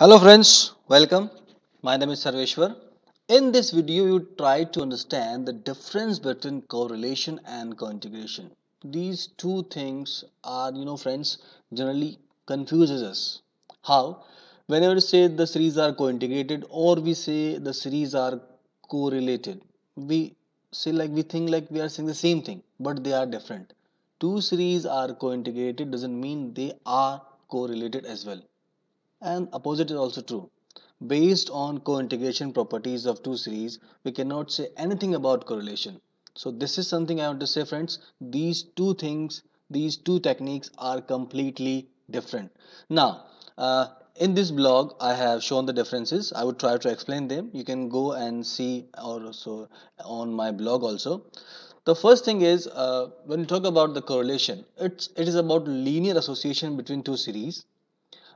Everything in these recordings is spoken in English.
Hello friends, welcome. My name is Sarveshwar. In this video, you try to understand the difference between correlation and cointegration. These two things are, you know, friends, generally confuses us. How? Whenever we say the series are cointegrated or we say the series are correlated, we say like we think like we are saying the same thing, but they are different. Two series are cointegrated doesn't mean they are correlated as well and opposite is also true. Based on co-integration properties of two series, we cannot say anything about correlation. So this is something I want to say friends. These two things, these two techniques are completely different. Now, uh, in this blog, I have shown the differences. I would try to explain them. You can go and see also on my blog also. The first thing is uh, when you talk about the correlation, it's it is about linear association between two series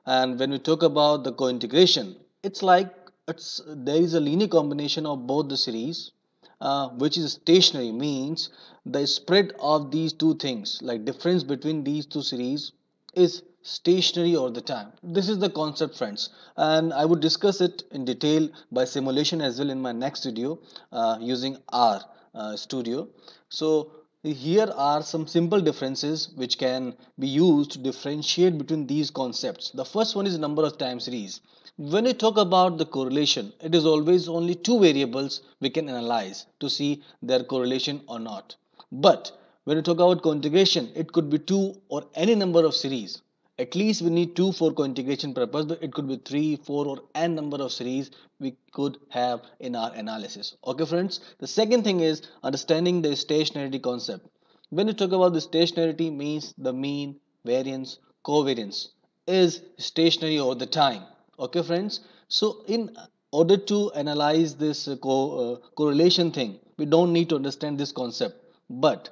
and when we talk about the co-integration it's like it's there is a linear combination of both the series uh, which is stationary means the spread of these two things like difference between these two series is stationary all the time. This is the concept friends. And i would discuss it in detail by simulation as well in my next video uh, using r uh, studio. So here are some simple differences which can be used to differentiate between these concepts. The first one is number of time series. When we talk about the correlation, it is always only two variables we can analyze to see their correlation or not. But when we talk about cointegration, it could be two or any number of series at least we need two for co-integration purpose but it could be three four or n number of series we could have in our analysis. Okay friends? The second thing is understanding the stationarity concept. When you talk about the stationarity means the mean variance covariance is stationary all the time. Okay friends? So in order to analyze this uh, co uh, correlation thing we don't need to understand this concept. But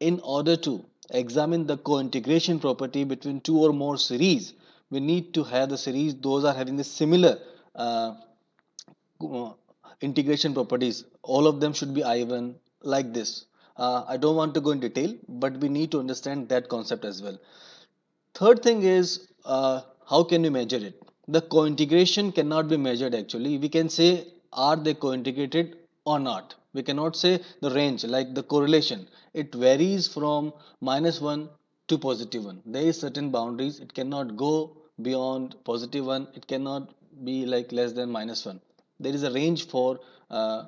in order to examine the co-integration property between two or more series. We need to have the series those are having the similar uh, integration properties. All of them should be i1 like this. Uh, i don't want to go in detail but we need to understand that concept as well. Third thing is uh, how can we measure it? The co-integration cannot be measured actually. We can say are they co-integrated or not we cannot say the range like the correlation. It varies from minus 1 to positive 1 there is certain boundaries. It cannot go beyond positive 1 it cannot be like less than minus 1 there is a range for uh,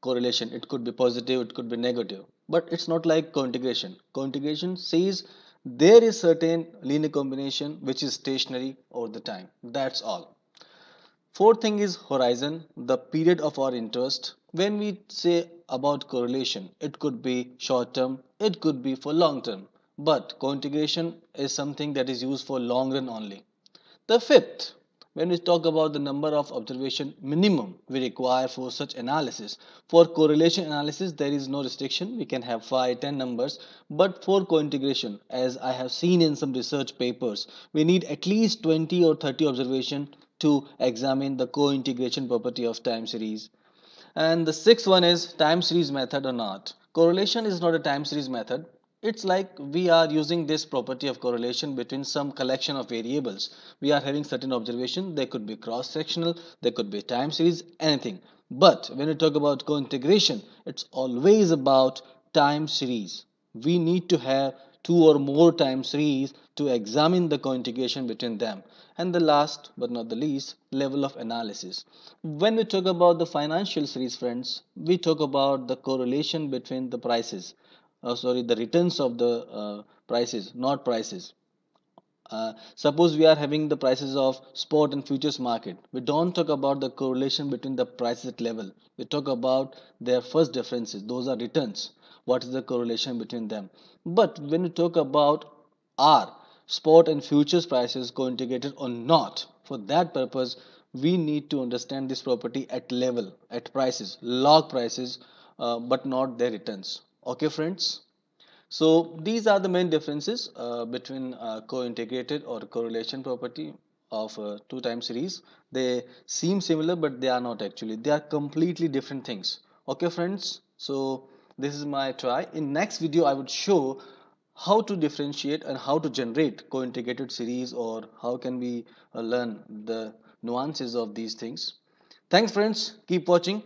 correlation. It could be positive it could be negative. But it's not like cointegration cointegration says there is certain linear combination which is stationary over the time. That's all Fourth thing is horizon, the period of our interest. When we say about correlation, it could be short term, it could be for long term. But cointegration is something that is used for long run only. The fifth, when we talk about the number of observation minimum we require for such analysis for correlation analysis there is no restriction we can have 5 10 numbers but for cointegration as i have seen in some research papers we need at least 20 or 30 observation to examine the co-integration property of time series. And the sixth one is time series method or not. Correlation is not a time series method. It's like we are using this property of correlation between some collection of variables. We are having certain observation. They could be cross-sectional, they could be time series, anything. But when we talk about co-integration, it's always about time series. We need to have two or more time series to examine the co-integration between them. And the last but not the least level of analysis. When we talk about the financial series friends we talk about the correlation between the prices. Uh, sorry the returns of the uh, prices not prices. Uh, suppose we are having the prices of spot and futures market. We don't talk about the correlation between the prices at level. We talk about their first differences. Those are returns what is the correlation between them? But when you talk about r spot and futures prices co-integrated or not for that purpose we need to understand this property at level at prices log prices uh, but not their returns. Okay friends? So these are the main differences uh, between uh, co-integrated or correlation property of uh, two time series. They seem similar but they are not actually. They are completely different things. Okay friends? So this is my try in next video i would show how to differentiate and how to generate co-integrated series or how can we uh, learn the nuances of these things. Thanks, friends. Keep watching.